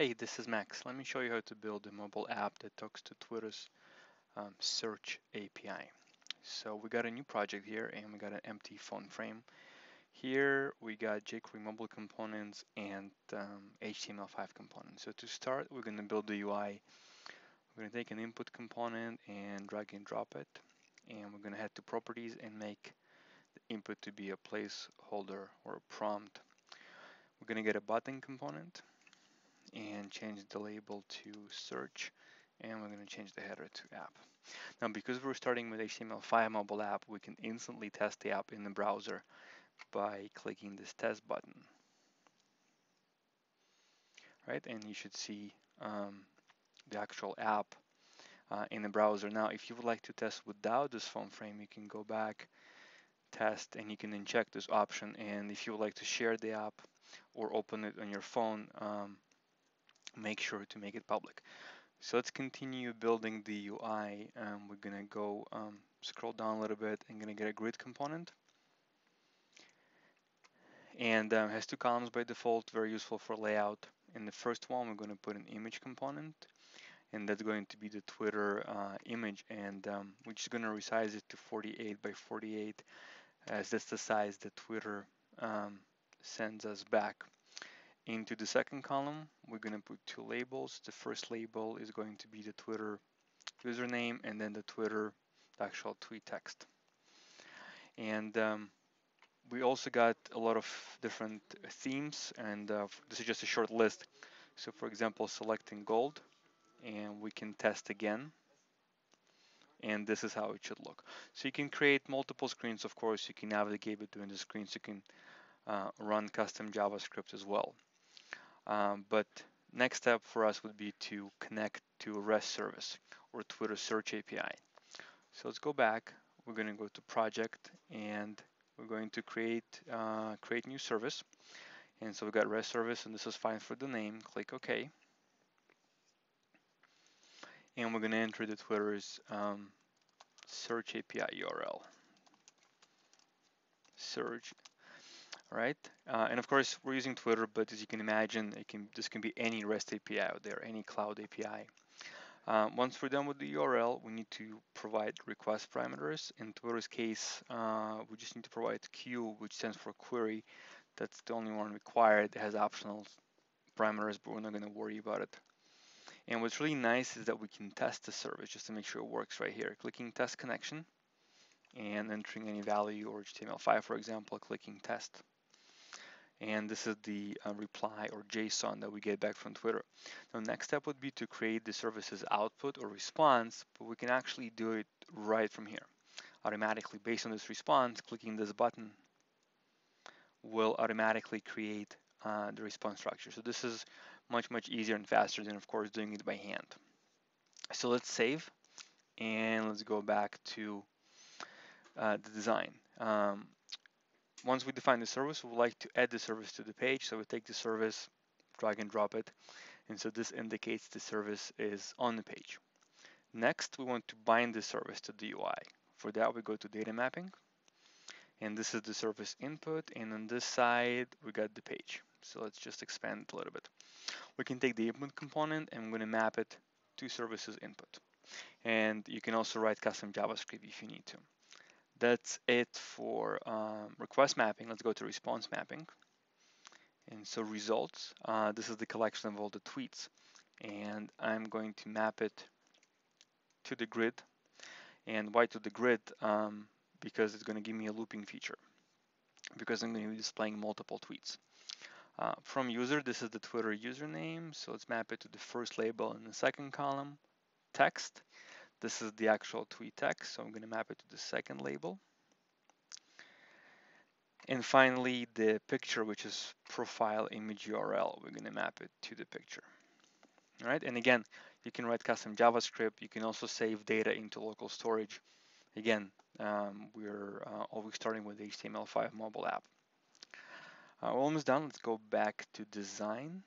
Hey, this is Max. Let me show you how to build a mobile app that talks to Twitter's um, search API. So we got a new project here and we got an empty phone frame. Here we got jQuery mobile components and um, HTML5 components. So to start, we're going to build the UI. We're going to take an input component and drag and drop it. And we're going to head to properties and make the input to be a placeholder or a prompt. We're going to get a button component and change the label to search and we're going to change the header to app. Now because we're starting with HTML5 mobile app we can instantly test the app in the browser by clicking this test button. Right and you should see um, the actual app uh, in the browser. Now if you would like to test without this phone frame you can go back test and you can uncheck this option and if you would like to share the app or open it on your phone um, make sure to make it public. So let's continue building the UI. Um, we're gonna go um, scroll down a little bit and gonna get a grid component. And um, has two columns by default, very useful for layout. In the first one, we're gonna put an image component and that's going to be the Twitter uh, image and um, we're just gonna resize it to 48 by 48 as that's the size that Twitter um, sends us back. Into the second column, we're going to put two labels. The first label is going to be the Twitter username and then the Twitter the actual tweet text. And um, we also got a lot of different themes and uh, this is just a short list. So for example, selecting gold and we can test again and this is how it should look. So you can create multiple screens, of course, you can navigate between the screens, you can uh, run custom JavaScript as well. Um, but next step for us would be to connect to a REST service or Twitter Search API. So let's go back. We're going to go to project and we're going to create uh, create new service. And so we got REST service and this is fine for the name. Click OK. And we're going to enter the Twitter's um, search API URL. Search right? Uh, and of course, we're using Twitter, but as you can imagine, it can this can be any REST API out there, any cloud API. Um, once we're done with the URL, we need to provide request parameters. In Twitter's case, uh, we just need to provide Q, which stands for query. That's the only one required. It has optional parameters, but we're not going to worry about it. And what's really nice is that we can test the service just to make sure it works right here. Clicking test connection and entering any value or HTML5, for example, clicking test and this is the uh, reply or JSON that we get back from Twitter. Now next step would be to create the service's output or response, but we can actually do it right from here. Automatically based on this response, clicking this button will automatically create uh, the response structure. So this is much, much easier and faster than of course doing it by hand. So let's save and let's go back to uh, the design. Um, once we define the service, we would like to add the service to the page. So we take the service, drag and drop it. And so this indicates the service is on the page. Next, we want to bind the service to the UI. For that, we go to data mapping. And this is the service input. And on this side, we got the page. So let's just expand it a little bit. We can take the input component and we're going to map it to services input. And you can also write custom JavaScript if you need to that's it for um, request mapping. Let's go to response mapping. And so results, uh, this is the collection of all the tweets. And I'm going to map it to the grid. And why to the grid? Um, because it's going to give me a looping feature. Because I'm going to be displaying multiple tweets. Uh, from user, this is the Twitter username. So let's map it to the first label in the second column, text. This is the actual tweet text, so I'm going to map it to the second label. And finally, the picture, which is profile image URL, we're going to map it to the picture. All right, and again, you can write custom JavaScript. You can also save data into local storage. Again, um, we're uh, always starting with the HTML5 mobile app. Uh, we're almost done. Let's go back to design.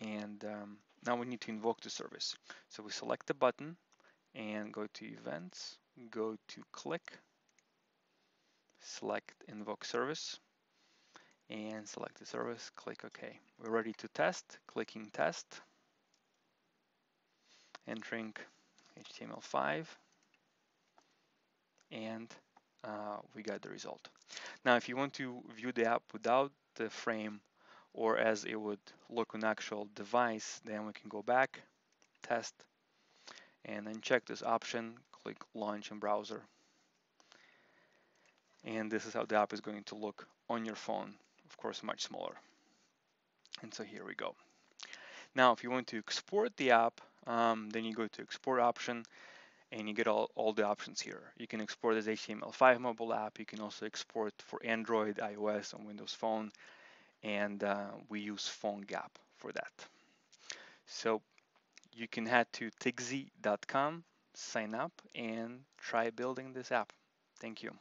And um, now we need to invoke the service. So we select the button and go to events, go to click, select invoke service and select the service, click OK. We're ready to test, clicking test. entering HTML5 and uh, we got the result. Now if you want to view the app without the frame or as it would look on actual device then we can go back test and then check this option click launch in browser and this is how the app is going to look on your phone of course much smaller and so here we go now if you want to export the app um, then you go to export option and you get all, all the options here. You can export as HTML5 mobile app. You can also export for Android, iOS, and Windows Phone. And uh, we use PhoneGap for that. So you can head to tiggzi.com, sign up, and try building this app. Thank you.